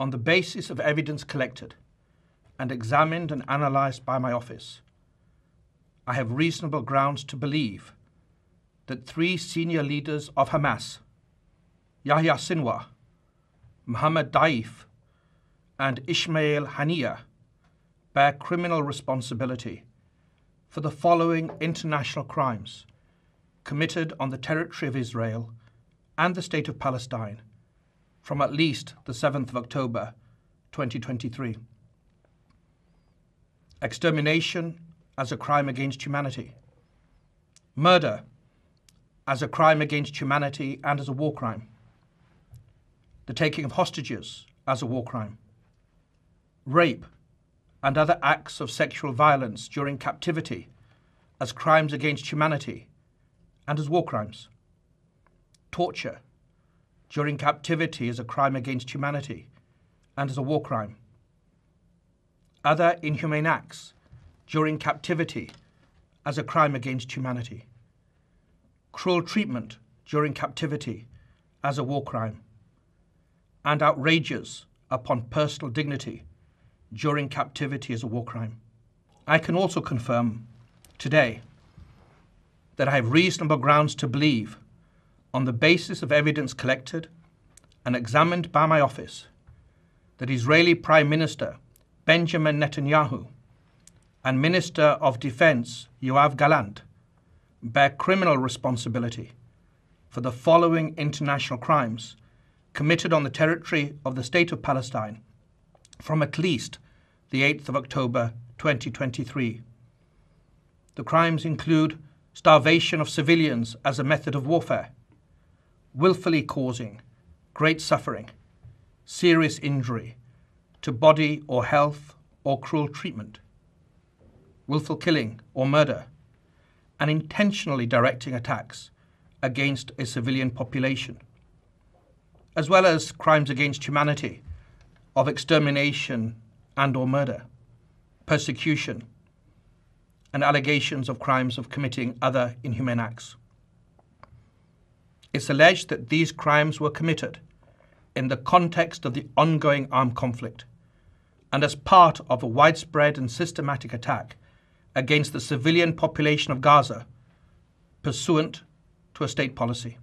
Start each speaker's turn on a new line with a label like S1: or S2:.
S1: On the basis of evidence collected and examined and analysed by my office, I have reasonable grounds to believe that three senior leaders of Hamas, Yahya Sinwar, Mohammed Daif, and Ismail Haniyeh, bear criminal responsibility for the following international crimes committed on the territory of Israel and the State of Palestine from at least the 7th of October 2023. Extermination as a crime against humanity. Murder as a crime against humanity and as a war crime. The taking of hostages as a war crime. Rape and other acts of sexual violence during captivity as crimes against humanity and as war crimes. Torture during captivity as a crime against humanity and as a war crime. Other inhumane acts during captivity as a crime against humanity. Cruel treatment during captivity as a war crime. And outrages upon personal dignity during captivity as a war crime. I can also confirm today that I have reasonable grounds to believe, on the basis of evidence collected and examined by my office, that Israeli Prime Minister Benjamin Netanyahu and Minister of Defense Yoav Gallant bear criminal responsibility for the following international crimes committed on the territory of the State of Palestine from at least the 8th of October 2023. The crimes include starvation of civilians as a method of warfare, willfully causing great suffering, serious injury to body or health or cruel treatment, willful killing or murder, and intentionally directing attacks against a civilian population, as well as crimes against humanity of extermination and or murder, persecution, and allegations of crimes of committing other inhumane acts. It's alleged that these crimes were committed in the context of the ongoing armed conflict and as part of a widespread and systematic attack against the civilian population of Gaza pursuant to a state policy.